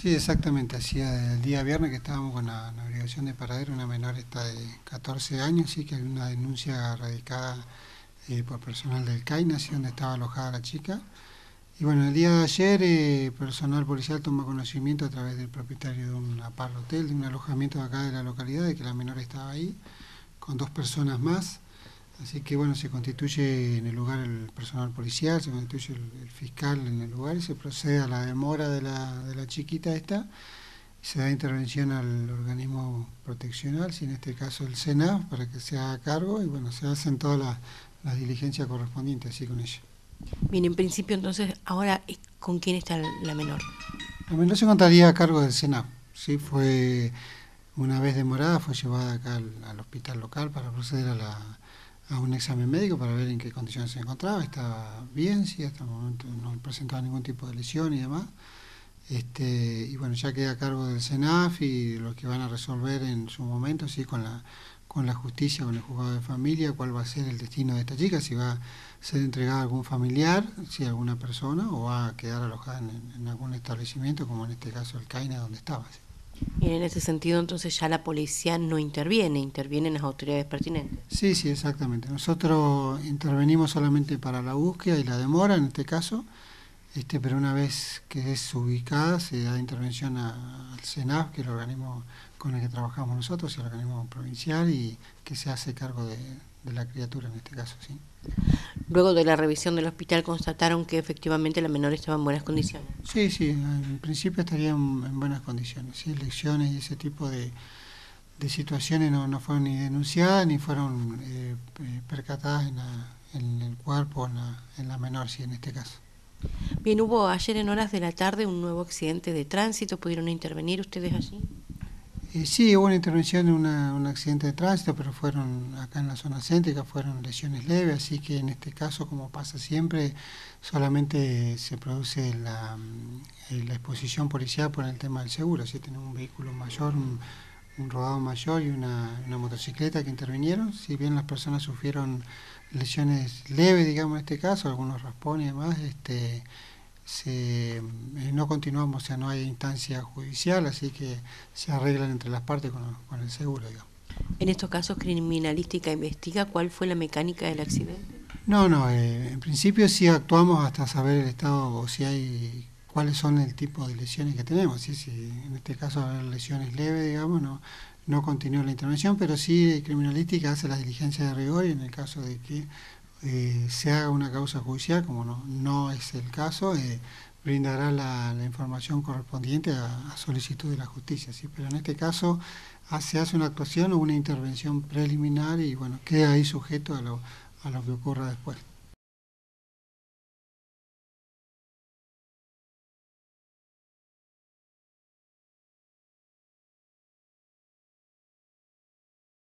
Sí, exactamente. Hacía el día viernes que estábamos con la navegación de paradero, una menor está de 14 años, sí que hay una denuncia radicada eh, por personal del CAINA, así donde estaba alojada la chica. Y bueno, el día de ayer, eh, personal policial toma conocimiento a través del propietario de un apart hotel, de un alojamiento acá de la localidad, de que la menor estaba ahí, con dos personas más. Así que bueno, se constituye en el lugar el personal policial, se constituye el, fiscal en el lugar y se procede a la demora de la, de la chiquita esta y se da intervención al organismo proteccional, si en este caso el SENAF, para que se haga cargo y bueno, se hacen todas las, las diligencias correspondientes así con ella. Bien, en principio entonces, ahora, ¿con quién está la menor? La menor se encontraría a cargo del SENAF, ¿sí? Fue, una vez demorada, fue llevada acá al hospital local para proceder a la a un examen médico para ver en qué condiciones se encontraba. Estaba bien, sí, hasta el momento no presentaba ningún tipo de lesión y demás. Este, y bueno, ya queda a cargo del SENAF y los que van a resolver en su momento, sí, con la, con la justicia, con el juzgado de familia, cuál va a ser el destino de esta chica, si va a ser entregada a algún familiar, si alguna persona, o va a quedar alojada en, algún establecimiento, como en este caso el CAINA, donde estaba. En ese sentido entonces ya la policía no interviene, intervienen las autoridades pertinentes. Sí, sí, exactamente. Nosotros intervenimos solamente para la búsqueda y la demora en este caso, este, pero una vez que es ubicada se da intervención al CENAF, que es el organismo con el que trabajamos nosotros, el organismo provincial y que se hace cargo de, de la criatura en este caso, sí. Luego de la revisión del hospital constataron que efectivamente la menor estaba en buenas condiciones. Sí, sí, en principio estaría en, buenas condiciones. ¿sí? Lecciones y ese tipo de, de situaciones no, no, fueron ni denunciadas ni fueron eh, eh percatadas en, la, en, el cuerpo, en la, en la menor, sí, en este caso. Bien, hubo ayer en horas de la tarde un nuevo accidente de tránsito. ¿Pudieron intervenir ustedes allí? Eh, sí, hubo una intervención en un accidente de tránsito, pero fueron acá en la zona céntrica, fueron lesiones leves, así que en este caso, como pasa siempre, solamente se produce la, eh, la exposición policial por el tema del seguro. Si tenemos un vehículo mayor, un, rodado mayor y una, una, motocicleta que intervinieron, si bien las personas sufrieron lesiones leves, digamos en este caso, algunos raspones y demás, este, se, eh, no continuamos, o sea, no hay instancia judicial, así que se arreglan entre las partes con, con el seguro. Digamos. En estos casos, criminalística investiga cuál fue la mecánica del accidente. No, no, eh, en principio sí actuamos hasta saber el estado o si hay cuáles son el tipo de lesiones que tenemos. ¿sí? Si en este caso hay lesiones leves, digamos, no, no continúa la intervención, pero sí criminalística hace la diligencia de rigor y en el caso de que eh, se haga una causa judicial, como no, no es el caso, eh, brindará la, información correspondiente a, solicitud de la justicia. ¿sí? Pero en este caso se hace una actuación o una intervención preliminar y bueno, queda ahí sujeto a lo, a lo que ocurra después.